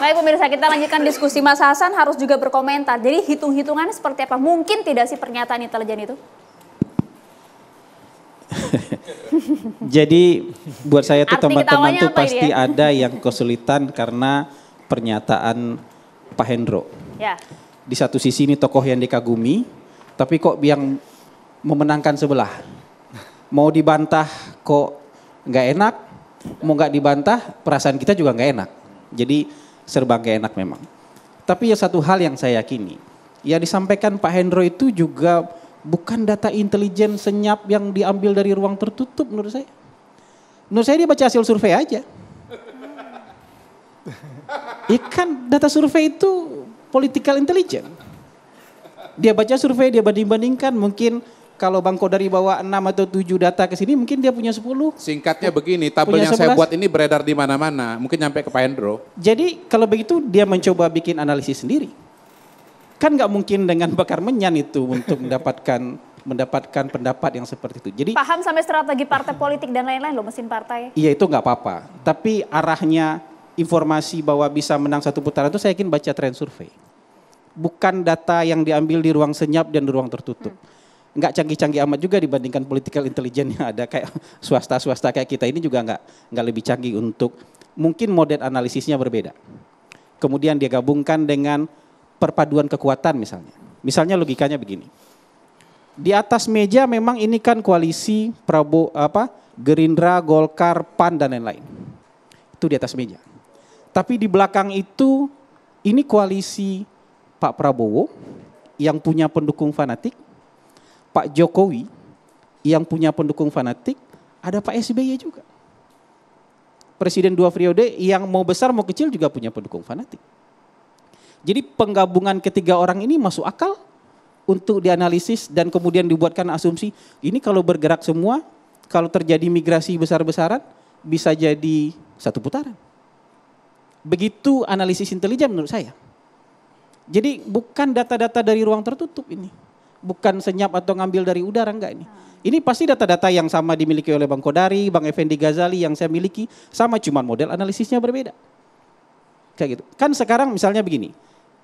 Baik pemirsa, kita lanjutkan diskusi Mas Hasan harus juga berkomentar. Jadi hitung-hitungannya seperti apa? Mungkin tidak sih pernyataan intelijen itu? Jadi buat saya tuh teman-teman tuh pasti ya? ada yang kesulitan karena pernyataan Pak Hendro. Ya. Di satu sisi ini tokoh yang dikagumi, tapi kok yang memenangkan sebelah. Mau dibantah kok nggak enak, mau nggak dibantah perasaan kita juga nggak enak. Jadi serba nggak enak memang. Tapi ya satu hal yang saya yakini, ya disampaikan Pak Hendro itu juga bukan data intelijen senyap yang diambil dari ruang tertutup menurut saya. Menurut saya dia baca hasil survei aja. Ikan data survei itu political intelligence. Dia baca survei, dia banding-bandingkan mungkin kalau Bang Kodari bawa 6 atau 7 data ke sini mungkin dia punya 10. Singkatnya begini, tabel yang saya 11. buat ini beredar di mana-mana. Mungkin nyampe ke Pak Hendro. Jadi kalau begitu dia mencoba bikin analisis sendiri. Kan nggak mungkin dengan bakar menyan itu untuk mendapatkan mendapatkan pendapat yang seperti itu. Jadi Paham sampai strategi partai politik dan lain-lain loh mesin partai. iya itu nggak apa-apa. Tapi arahnya informasi bahwa bisa menang satu putaran itu saya yakin baca tren survei. Bukan data yang diambil di ruang senyap dan di ruang tertutup. Nggak canggih-canggih amat juga dibandingkan political intelligence yang ada kayak swasta-swasta kayak kita ini juga nggak nggak lebih canggih untuk mungkin model analisisnya berbeda. Kemudian dia gabungkan dengan perpaduan kekuatan misalnya. Misalnya logikanya begini. Di atas meja memang ini kan koalisi Prabowo apa Gerindra, Golkar, PAN dan lain-lain. Itu di atas meja. Tapi di belakang itu ini koalisi Pak Prabowo yang punya pendukung fanatik, Pak Jokowi yang punya pendukung fanatik, ada Pak SBY juga. Presiden dua periode yang mau besar mau kecil juga punya pendukung fanatik. Jadi penggabungan ketiga orang ini masuk akal untuk dianalisis dan kemudian dibuatkan asumsi ini kalau bergerak semua, kalau terjadi migrasi besar-besaran bisa jadi satu putaran. Begitu analisis intelijen menurut saya. Jadi bukan data-data dari ruang tertutup ini. Bukan senyap atau ngambil dari udara enggak ini. Ini pasti data-data yang sama dimiliki oleh Bang Kodari, Bang Effendi Ghazali yang saya miliki sama cuman model analisisnya berbeda. Kayak gitu. Kan sekarang misalnya begini.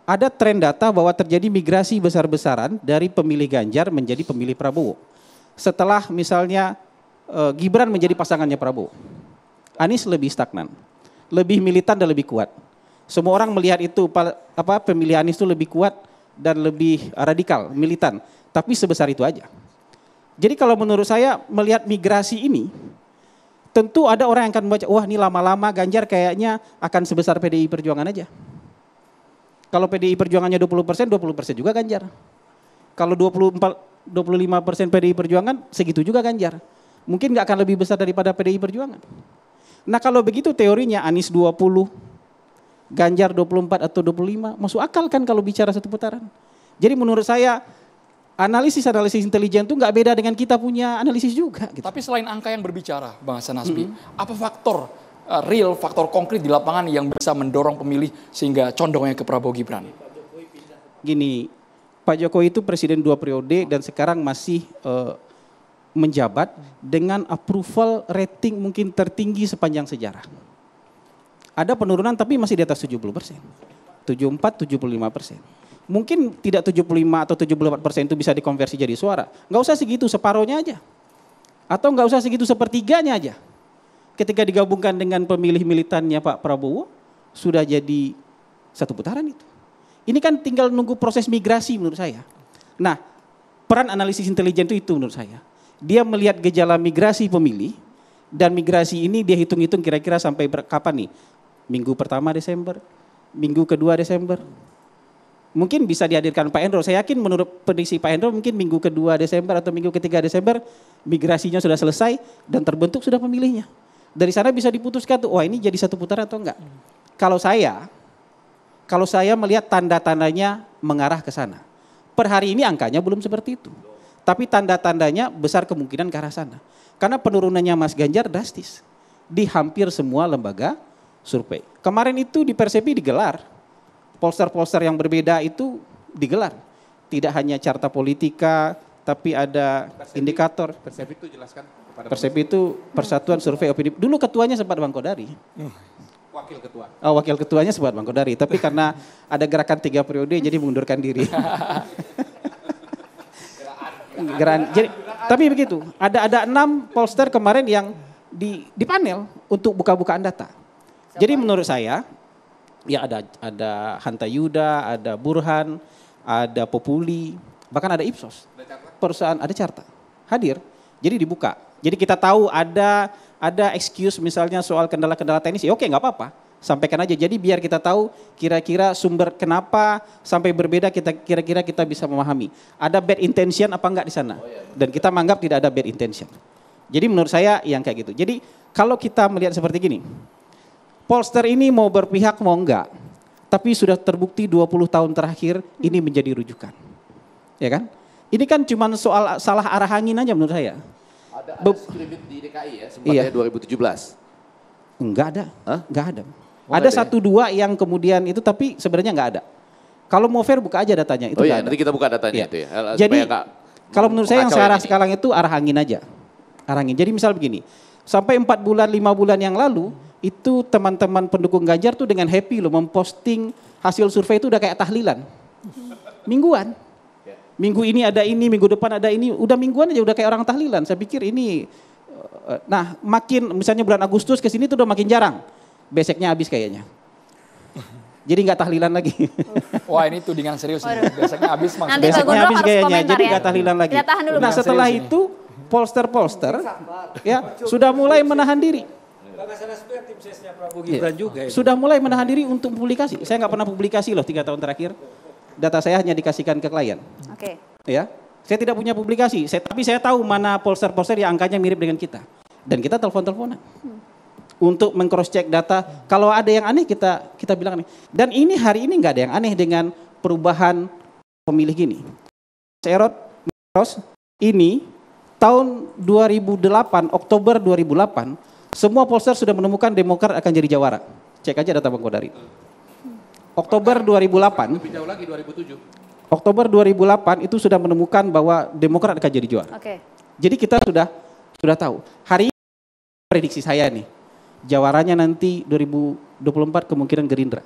Ada tren data bahwa terjadi migrasi besar-besaran dari pemilih Ganjar menjadi pemilih Prabowo. Setelah misalnya eh, Gibran menjadi pasangannya Prabowo. Anies lebih stagnan, lebih militan dan lebih kuat. Semua orang melihat itu pa- apa pemilih Anies itu lebih kuat dan lebih radikal, militan. Tapi sebesar itu aja. Jadi kalau menurut saya melihat migrasi ini, tentu ada orang yang akan membaca, wah ini lama-lama Ganjar kayaknya akan sebesar PDI Perjuangan aja. Kalau PDI Perjuangannya 20 persen, 20 persen juga Ganjar. Kalau 24, 25 persen PDI Perjuangan, segitu juga Ganjar. Mungkin nggak akan lebih besar daripada PDI Perjuangan. Nah kalau begitu teorinya Anies 20, Ganjar 24 atau 25, masuk akal kan kalau bicara satu putaran. Jadi menurut saya analisis-analisis intelijen itu nggak beda dengan kita punya analisis juga. Gitu. Tapi selain angka yang berbicara, Bang Hasan Hasbi, apa faktor uh, real, faktor konkret di lapangan yang bisa mendorong pemilih sehingga condongnya ke Prabowo Gibran? Gini, Pak Jokowi itu presiden dua periode dan sekarang masih eh, menjabat dengan approval rating mungkin tertinggi sepanjang sejarah. Ada penurunan tapi masih di atas 70 persen. 74, 75 persen. Mungkin tidak 75 atau 74 persen itu bisa dikonversi jadi suara. Nggak usah segitu, separohnya aja. Atau nggak usah segitu sepertiganya aja. Ketika digabungkan dengan pemilih militannya Pak Prabowo, sudah jadi satu putaran itu. Ini kan tinggal nunggu proses migrasi menurut saya. Nah, peran analisis intelijen itu itu menurut saya. Dia melihat gejala migrasi pemilih dan migrasi ini dia hitung-hitung kira-kira sampai kapan nih? Minggu pertama Desember, minggu kedua Desember. Mungkin bisa dihadirkan Pak Hendro. Saya yakin menurut prediksi Pak Hendro mungkin minggu kedua Desember atau minggu ketiga Desember migrasinya sudah selesai dan terbentuk sudah pemilihnya. Dari sana bisa diputuskan tuh, wah ini jadi satu putaran atau enggak. Kalau saya, kalau saya melihat tanda-tandanya mengarah ke sana. Per hari ini angkanya belum seperti itu. Tapi tanda-tandanya besar kemungkinan ke arah sana. Karena penurunannya Mas Ganjar drastis. Di hampir semua lembaga survei. Kemarin itu di Persepi digelar. Polster-polster yang berbeda itu digelar. Tidak hanya carta politika, tapi ada indikator. Persepsi itu jelaskan kepada Persepi itu Persatuan Survei Opini. Dulu ketuanya sempat Bang Kodari. Wakil ketua. Oh, wakil ketuanya sebut Bang Kodari, tapi karena ada gerakan tiga periode jadi mengundurkan diri. Geran, jadi, tapi begitu, ada ada enam polster kemarin yang di di panel untuk buka-bukaan data. Jadi menurut saya, ya ada ada Hanta Yuda, ada Burhan, ada Populi, bahkan ada Ipsos. Perusahaan ada Carta hadir, jadi dibuka. Jadi kita tahu ada ada excuse misalnya soal kendala-kendala teknis, ya oke nggak apa-apa, sampaikan aja. Jadi biar kita tahu kira-kira sumber kenapa sampai berbeda kita kira-kira kita bisa memahami. Ada bad intention apa enggak di sana? Dan kita menganggap tidak ada bad intention. Jadi menurut saya yang kayak gitu. Jadi kalau kita melihat seperti gini, Polster ini mau berpihak mau enggak, tapi sudah terbukti 20 tahun terakhir ini menjadi rujukan. Ya kan? Ini kan cuma soal salah arah angin aja menurut saya. Ada, ada skripit di DKI ya, Iya. sempatnya 2017. Enggak ada. Hah? Enggak ada. Oh, ada ya? satu dua yang kemudian itu tapi sebenarnya enggak ada. Kalau mau fair buka aja datanya itu oh iya, ada. nanti kita buka datanya Iya. itu ya. Jadi kalau menurut saya yang ini. sekarang itu arah angin aja. Arah angin. Jadi misal begini, sampai empat bulan lima bulan yang lalu itu teman-teman pendukung Ganjar tuh dengan happy loh memposting hasil survei itu udah kayak tahlilan. Mingguan. Minggu ini ada ini, minggu depan ada ini, udah mingguan aja udah kayak orang tahlilan. Saya pikir ini eh, nah makin misalnya bulan Agustus ke sini tuh udah makin jarang. Beseknya habis kayaknya. Jadi nggak tahlilan lagi. Wah ini tudingan serius. ini. Biasanya habis maksudnya. Nanti Beseknya habis kayaknya, jadi ya. nggak tahlilan lagi. Kita tahan dulu, Nah setelah itu polster-polster ya sudah mulai menahan diri. Prabowo Gibran juga ya. Sudah mulai menahan diri untuk publikasi. Saya nggak pernah publikasi loh tiga tahun terakhir. Data saya hanya dikasihkan ke klien. Oke. Ya, saya tidak punya publikasi. Saya, tapi saya tahu mana polster-polster yang angkanya mirip dengan kita. Dan kita telepon-teleponan. Untuk mengcross check data. Kalau ada yang aneh kita kita bilang nih. Dan ini hari ini nggak ada yang aneh dengan perubahan pemilih gini. Serot Ros, ini tahun 2008 Oktober 2008 semua polster sudah menemukan Demokrat akan jadi jawara. Cek aja data Bang Kodari. Oktober 2008 Lebih jauh lagi 2007. Oktober 2008 itu sudah menemukan bahwa Demokrat akan jadi juara. Oke. Jadi kita sudah sudah tahu. Hari ini prediksi saya nih, jawarannya nanti 2024 kemungkinan Gerindra.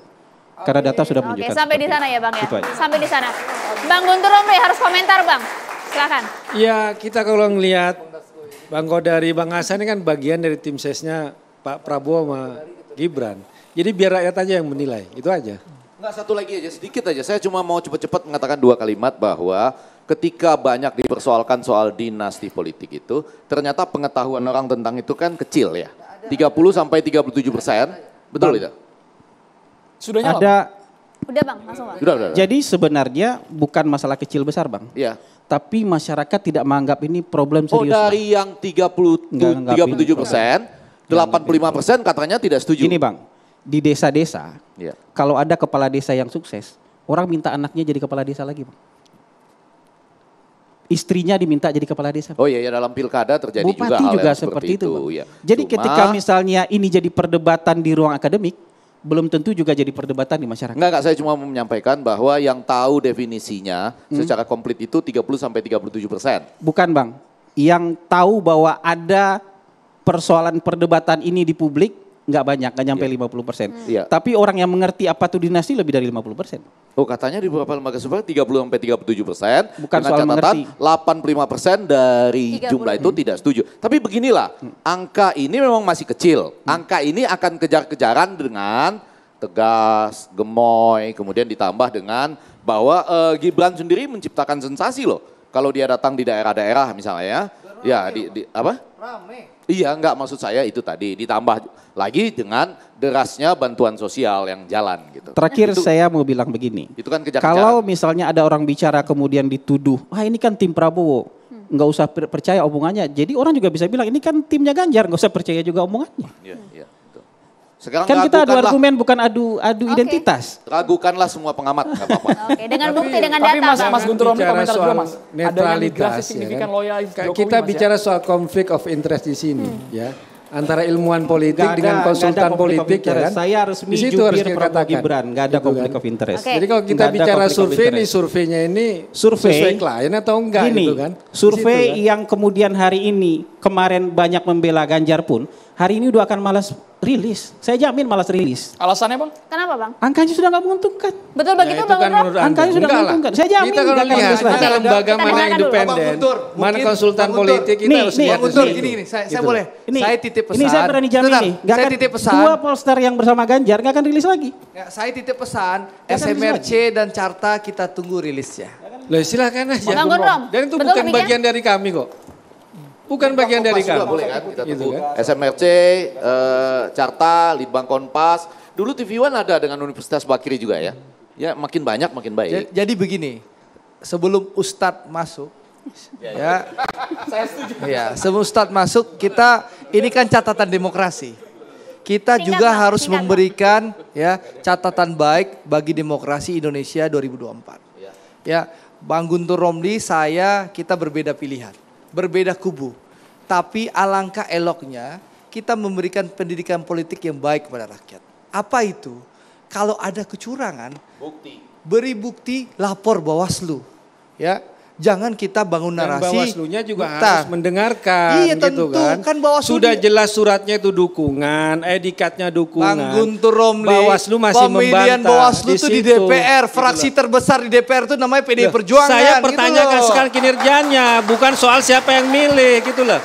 Karena data sudah Oke, menunjukkan. sampai di sana ya Bang ya. Sampai di sana. Bang Guntur Romli harus komentar Bang. Silakan. Ya kita kalau ngelihat Bang Kodari, Bang Hasan ini kan bagian dari tim sesnya Pak Prabowo sama Gibran. Jadi biar rakyat aja yang menilai, itu aja. Enggak satu lagi aja, sedikit aja. Saya cuma mau cepat-cepat mengatakan dua kalimat bahwa ketika banyak dipersoalkan soal dinasti politik itu, ternyata pengetahuan orang tentang itu kan kecil ya. 30 sampai 37 persen, betul itu? Sudah nyala. Ada Udah Bang, langsung Bang. Sudah, sudah. sudah. jadi sebenarnya bukan masalah kecil besar, Bang. Iya. Tapi masyarakat tidak menganggap ini problem Oh serius. Bang. dari yang 30, Nggak anggap 37 persen, 85 persen katanya tidak setuju. Gini, Bang. Di desa-desa Iya. kalau ada kepala desa yang sukses, orang minta anaknya jadi kepala desa lagi, Bang. Istrinya diminta jadi kepala desa. Oh iya, ya dalam pilkada terjadi juga Bupati hal juga yang seperti itu. Bang. ya. Jadi Cuma- ketika misalnya ini jadi perdebatan di ruang akademik, belum tentu juga jadi perdebatan di masyarakat. Enggak, enggak, saya cuma mau menyampaikan bahwa yang tahu definisinya Hmm. secara komplit itu 30 sampai 37 persen. Bukan bang, yang tahu bahwa ada persoalan perdebatan ini di publik nggak banyak, nggak nyampe 50 persen. Iya. Tapi orang yang mengerti apa itu dinasti lebih dari 50 persen. Oh katanya di beberapa lembaga survei 30 sampai 37 persen. Bukan dengan soal catatan mengerti. 85 persen dari 30. jumlah itu tidak setuju. Tapi beginilah, angka ini memang masih kecil. Angka ini akan kejar-kejaran dengan tegas, gemoy, kemudian ditambah dengan bahwa eh, Gibran sendiri menciptakan sensasi loh. Kalau dia datang di daerah-daerah misalnya ya, ya di, di apa? Iya, enggak maksud saya itu tadi ditambah lagi dengan derasnya bantuan sosial yang jalan gitu. Terakhir Itu- saya mau bilang begini. Itu kan kejar-kejaran. Kalau misalnya ada orang bicara kemudian dituduh, wah ini kan tim Prabowo, nggak usah per- percaya omongannya. Jadi orang juga bisa bilang ini kan timnya Ganjar, nggak usah percaya juga omongannya. Iya, iya. Sekarang Kan kita adu argumen bukan adu adu Oke. identitas. Ragukanlah semua pengamat, nggak apa-apa. Oke, dengan bukti dengan Tapi data Mas, Bang. Mas Guntur Romli komentar juga Mas. Netralitas, ya signifikan kan? loyalis Ka- Jokowi, Kita Mas, ya. bicara soal konflik of interest di sini, ya. Antara ilmuwan politik ada- dengan konsultan politik ya kan. Saya resmi Di situ harus kita Prabowo katakan. Gibran, nggak ada Gitu konflik kan. of interest. Oke. Jadi kalau kita ada bicara survei nih, interest. surveinya ini Survei sesuai klien atau enggak Gini, gitu kan. Survei kan. yang kemudian hari ini kemarin banyak membela Ganjar pun, hari ini udah akan malas rilis. Saya jamin malas rilis. Alasannya bang? Kenapa bang? Angkanya sudah nggak menguntungkan. Betul Ya, begitu itu bang kan menurut. Angkanya sudah Enggak lah. menguntungkan. Saya jamin Kita kalau nggak akan lihat ada lembaga Kita mana independen, mana mungkin konsultan Bang politik kita Nih, harus nih, lihat gini situ. gini, saya, saya Gitu. boleh. Ini, saya titip pesan. Ini saya berani jamin nih. Nggak saya akan, titip pesan. Dua pollster yang bersama Ganjar nggak akan rilis lagi. Ya, saya titip pesan, SMRC dan Carta kita tunggu rilisnya. Lah silakan aja. Bang Gondrom, Dan itu bukan bagian dari kami kok. Bukan bagian dari kami. boleh kan kita Gitu tunggu. kan. SMRC, eh, Carta, Litbang Kompas. Dulu TV One ada dengan Universitas Bakri juga ya. Ya makin banyak makin baik. Ja- Jadi begini, sebelum Ustadz masuk, ya, saya setuju. Ya, sebelum Ustadz masuk, kita ini kan catatan demokrasi. Kita juga Bang, harus Bang. memberikan ya catatan baik bagi demokrasi Indonesia 2024. Ya, Bang Guntur Romli, saya kita berbeda pilihan, berbeda kubu. Tapi alangkah eloknya kita memberikan pendidikan politik yang baik kepada rakyat. Apa itu? Kalau ada kecurangan, beri bukti, lapor Bawaslu. Ya, jangan kita bangun Dan narasi. Bawaslunya juga Bentar. harus mendengarkan Iya, gitu tentu. kan. Kan Bawaslu Sudah jelas suratnya itu dukungan, edikatnya dukungan. Bang Guntur Romli, Bawaslu masih pemilihan membantah Bawaslu itu di. DPR, Gitu fraksi loh. terbesar di DPR itu namanya PDI Perjuangan. Saya gitu pertanyakan loh. sekarang kinerjanya, bukan soal siapa yang milih gitu loh.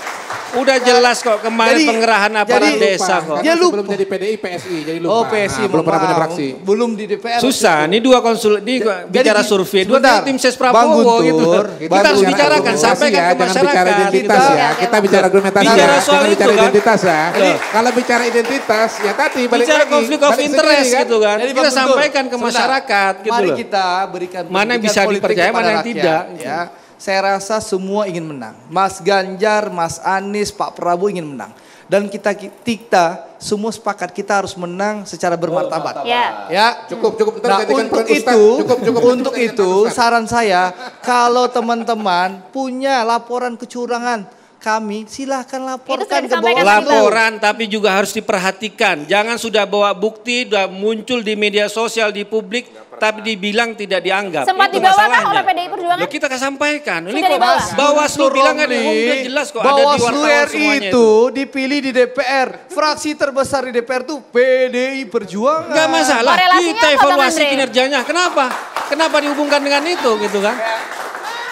Udah jelas kok kemarin Jadi- pengerahan aparat jadi- desa Lupa, kok. Dia lupa. sebelum jadi PDI PSI jadi lupa. Oh PSI Nah, belum pernah punya fraksi. Belum di DPR. Susah, ini dua konsul, ini Jadi- bicara jadi- survei, dua sebentar. tim ses Bang Prabowo Guntur, gitu. Bang Kita harus bicarakan, sampaikan ya, ke jangan bicara masyarakat. identitas ya. Kita bicara argumentasi Bicara ya. soal itu, bicara kan? identitas ya. Kalau bicara identitas ya tadi balik Bicara lagi. konflik of interest kan? gitu kan. Jadi Kita sampaikan ke masyarakat gitu Mari kita berikan Mana bisa dipercaya, mana yang tidak. Ya. Saya rasa semua ingin menang. Mas Ganjar, Mas Anies, Pak Prabowo ingin menang. Dan kita kita semua sepakat kita harus menang secara bermartabat. Ya. Ya, Cukup, cukup. Nah, untuk Ustaz. itu, Cukup, cukup. untuk itu saran saya kalau teman-teman punya laporan kecurangan kami silahkan laporkan ke Bawaslu. Laporan tapi juga harus diperhatikan. Jangan sudah bawa bukti, sudah muncul di media sosial, di publik, tapi dibilang tidak dianggap. Sempat Itu dibawa oleh PDI Perjuangan? Loh, kita akan sampaikan. Ini Sudah kok? Bawaslu bilang Romli, oh, udah jelas kok ada di Bawaslu wartawan RI semuanya itu dipilih di DPR. Fraksi terbesar di DPR itu PDI Perjuangan. Enggak masalah, kita evaluasi kinerjanya. Kenapa? Kenapa dihubungkan dengan itu gitu kan?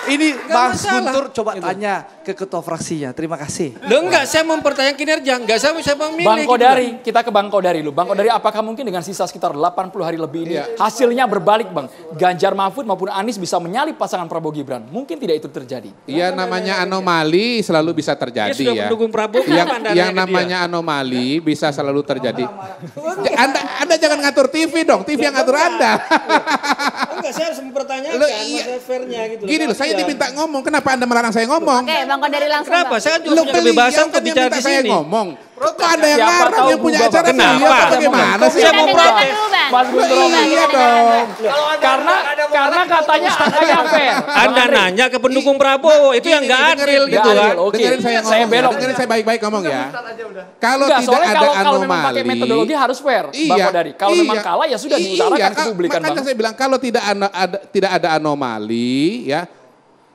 Ini Bang. Guntur coba Gitu. tanya ke ketua fraksinya. Terima kasih. Loh enggak, saya mempertanyakan kinerja. Enggak, saya siapa yang milih. Bang gitu Kodari, kita ke Bang Kodari dulu. Bang Kodari, apakah mungkin dengan sisa sekitar 80 hari lebih ini Iya. hasilnya berbalik Bang? Ganjar Mahfud maupun Anies bisa menyalip pasangan Prabowo Gibran. Mungkin tidak itu terjadi. Iya namanya anomali selalu bisa terjadi sudah ya. mendukung Prabowo. yang yang ke dia? namanya anomali bisa selalu terjadi. Ja- Anda Anda jangan ngatur TV dong, TV yang ngatur Anda. Enggak, saya harus mempertanyakan Loh, iya. fairnya gitu. Gini loh, saya diminta ngomong, kenapa Anda melarang saya ngomong? Oke, Bang Kodari langsung. Kenapa? Bang. Saya kan juga punya kebebasan kan untuk bicara di saya sini. ngomong. Kok ada yang tahu yang punya acara. Kenapa? Saya bagaimana sih? Kita mau protes. Mas Guntur Iya, Iya dong. Bang. Karena karena katanya Anda yang fair. Anda nanya ke pendukung Prabowo, itu yang Dengerin, adil gitu Nggak kan. Dengerin saya ngomong. Saya ya, belok. Dengerin saya baik-baik ngomong ya. Kalau tidak ada kalau, kalau memang pakai anomali. metodologi harus fair, Bang Kodari. Kalau memang kalah ya sudah diutarakan iya, ke publik kan, Makanya saya bilang kalau tidak ada, ada tidak ada anomali ya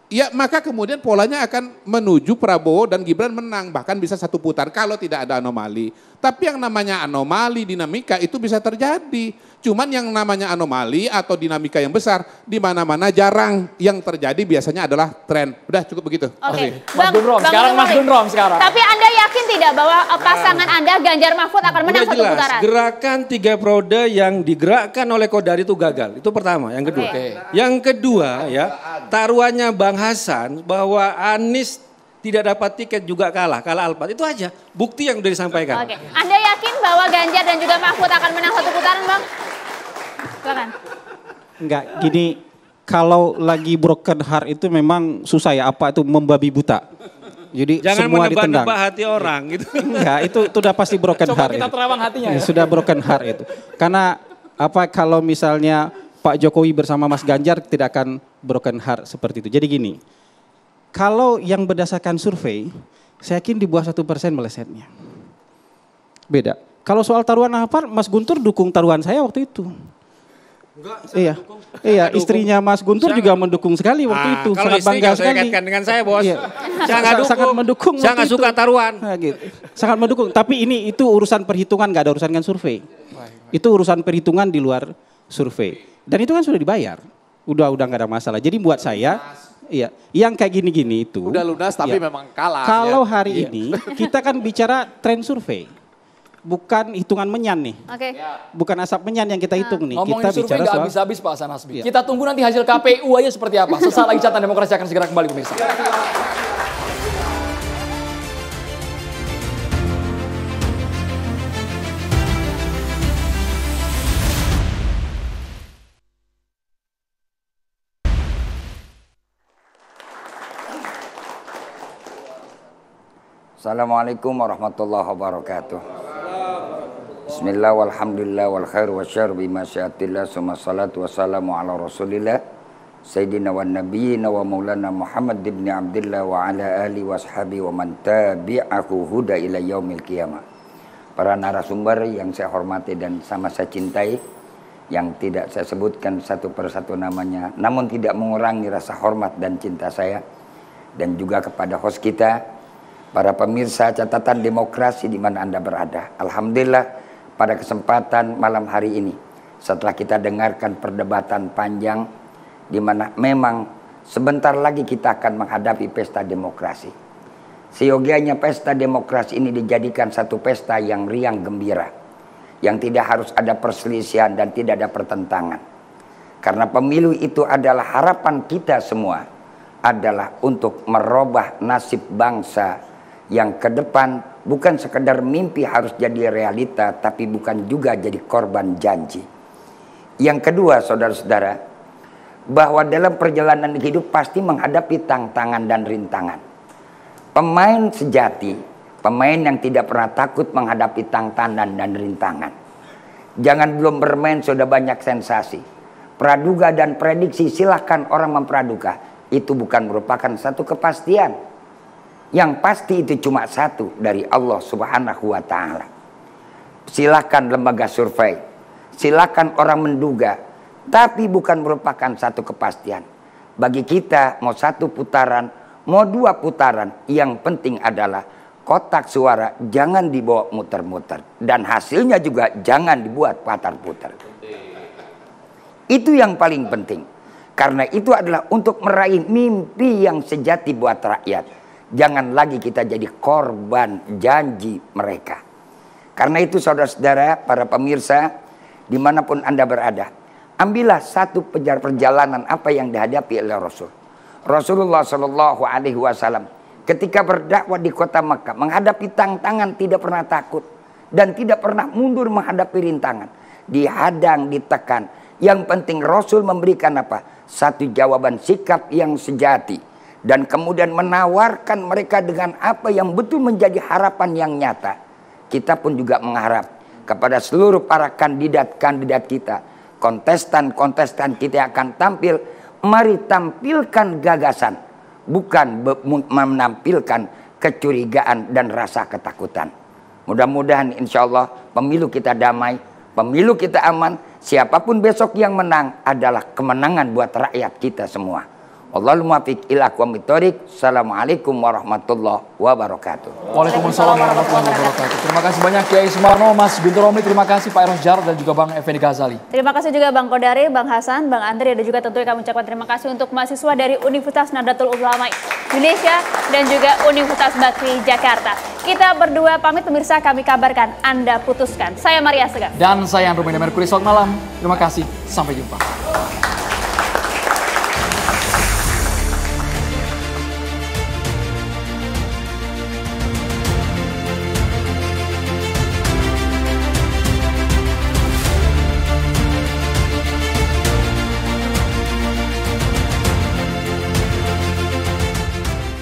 Ya maka kemudian polanya akan menuju Prabowo dan Gibran menang bahkan bisa satu putaran kalau tidak ada anomali. Tapi yang namanya anomali dinamika itu bisa terjadi. Cuman yang namanya anomali atau dinamika yang besar di mana-mana jarang yang terjadi biasanya adalah tren. Udah cukup begitu. Oke, Mas Gunrom, sekarang Mas Gunrom. Sekarang. Tapi Anda yakin tidak bahwa uh, pasangan Anda Ganjar Mahfud akan menang Udah satu jelas, putaran? gerakan tiga periode yang digerakkan oleh Kodari itu gagal. Itu pertama. Yang kedua. Oke. Yang kedua ya, taruhannya Bang Hasan bahwa Anies tidak dapat tiket juga kalah, kalah Alphard. Itu aja bukti yang sudah disampaikan. Oke, Anda yakin bahwa Ganjar dan juga Mahfud akan menang satu putaran, Bang? Silakan. Enggak, gini kalau lagi broken heart itu memang susah ya apa itu membabi buta. Jadi Jangan semua ditendang. menebak-nebak hati orang gitu. Enggak, itu itu udah pasti broken Coba heart. kita itu. terawang hatinya ya. Sudah broken heart itu. Karena apa kalau misalnya Pak Jokowi bersama Mas Ganjar tidak akan broken heart seperti itu. Jadi gini, kalau yang berdasarkan survei, saya yakin di bawah satu persen melesetnya. Beda. Kalau soal taruhan apa, Mas Guntur dukung taruhan saya waktu itu. iya, iya istrinya Mas Guntur juga mendukung sekali waktu Ah, itu, kalau sangat bangga usah sekali. kaitkan dengan saya, Bos. Iya. Saya nggak dukung. Sangat mendukung. Saya nggak suka taruhan. Nah, gitu. Sangat mendukung. Tapi ini itu urusan perhitungan, nggak ada urusan dengan survei. Itu urusan perhitungan di luar survei. Dan itu kan sudah dibayar. Udah udah nggak ada masalah. Jadi buat saya, iya, yang kayak gini-gini itu. Udah lunas tapi iya. memang kalah. Kalau ya. hari ini kita kan bicara tren survei, bukan hitungan menyan nih, Oke. bukan asap menyan yang kita hitung nih. Ngomongin kita survei bicara soal habis-habis Pak Hasan Hasbi. Iya. Kita tunggu nanti hasil KPU aja seperti apa. Sesaat lagi catatan demokrasi akan segera kembali pemirsa. Assalamualaikum warahmatullahi wabarakatuh. Bismillah walhamdulillah wal khair wa syar bima syatillah summa salatu wassalamu ala rasulillah Sayyidina wa nabiyina wa maulana Muhammad ibn Abdullah wa ala ali wa ashabi wa man tabi'ahu huda ila yaumil qiyamah. Para narasumber yang saya hormati dan sama saya cintai yang tidak saya sebutkan satu persatu namanya namun tidak mengurangi rasa hormat dan cinta saya dan juga kepada host kita para pemirsa catatan demokrasi di mana Anda berada. Alhamdulillah pada kesempatan malam hari ini setelah kita dengarkan perdebatan panjang di mana memang sebentar lagi kita akan menghadapi pesta demokrasi. Seyogianya pesta demokrasi ini dijadikan satu pesta yang riang gembira. Yang tidak harus ada perselisihan dan tidak ada pertentangan. Karena pemilu itu adalah harapan kita semua adalah untuk merubah nasib bangsa yang ke depan bukan sekedar mimpi harus jadi realita tapi bukan juga jadi korban janji. Yang kedua saudara-saudara bahwa dalam perjalanan hidup pasti menghadapi tantangan dan rintangan. Pemain sejati, pemain yang tidak pernah takut menghadapi tantangan dan rintangan. Jangan belum bermain sudah banyak sensasi. Praduga dan prediksi silahkan orang mempraduga. Itu bukan merupakan satu kepastian. Yang pasti itu cuma satu dari Allah subhanahu wa ta'ala. Silahkan lembaga survei. Silahkan orang menduga. Tapi bukan merupakan satu kepastian. Bagi kita mau satu putaran, mau dua putaran. Yang penting adalah kotak suara jangan dibawa muter-muter. Dan hasilnya juga jangan dibuat putar-putar. Itu yang paling penting. Karena itu adalah untuk meraih mimpi yang sejati buat rakyat. Jangan lagi kita jadi korban janji mereka. Karena itu saudara-saudara, para pemirsa, di mana pun Anda berada. Ambillah satu perjalanan apa yang dihadapi oleh Rasul. Rasulullah Shallallahu Alaihi Wasallam ketika berdakwah di kota Makkah menghadapi tantangan tidak pernah takut dan tidak pernah mundur menghadapi rintangan. Dihadang, ditekan. Yang penting Rasul memberikan apa? Satu jawaban sikap yang sejati dan kemudian menawarkan mereka dengan apa yang betul menjadi harapan yang nyata. Kita pun juga mengharap kepada seluruh para kandidat-kandidat kita, kontestan-kontestan kita yang akan tampil, mari tampilkan gagasan, bukan menampilkan kecurigaan dan rasa ketakutan. Mudah-mudahan insya Allah pemilu kita damai, pemilu kita aman, siapa pun besok yang menang adalah kemenangan buat rakyat kita semua. Allahul muwafiq ila aqwamit thoriq. Assalamualaikum warahmatullahi wabarakatuh. Waalaikumsalam warahmatullahi wabarakatuh. Terima kasih banyak Kiai Sumarno, Mas Guntur Romli, terima kasih Pak Eros Jarod dan juga Bang Effendi Ghazali. Terima kasih juga Bang Kodari, Bang Hasan, Bang Andre, dan juga tentunya kami ucapkan terima kasih untuk mahasiswa dari Universitas Nahdlatul Ulama Indonesia dan juga Universitas Bakri Jakarta. Kita berdua pamit pemirsa kami kabarkan Anda putuskan. Saya Maria Segar. Dan saya Andro Merkuri, selamat malam. Terima kasih, sampai jumpa.